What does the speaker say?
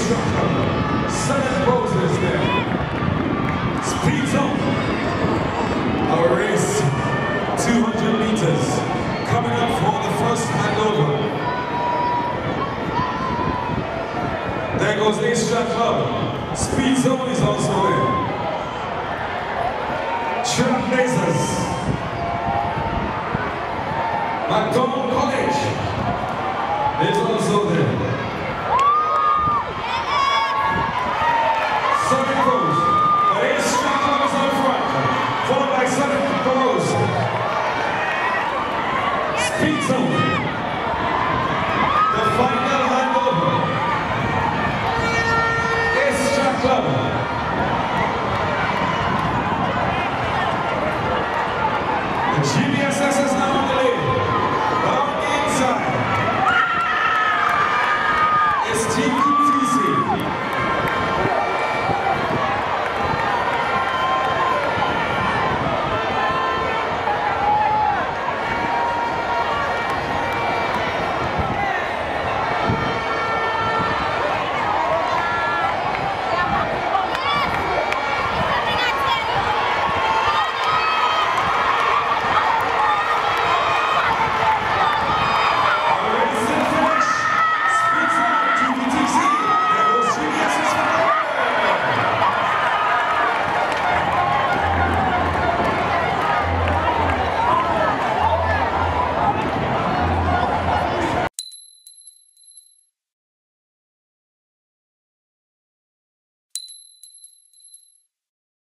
instructor, seven poses there. Speeds up. Our race, 200 meters, coming up for the first handover. There goes the instructor. Speed zone is also there. Trailblazers. McDonald College. The final handover. Track Club. Jimmy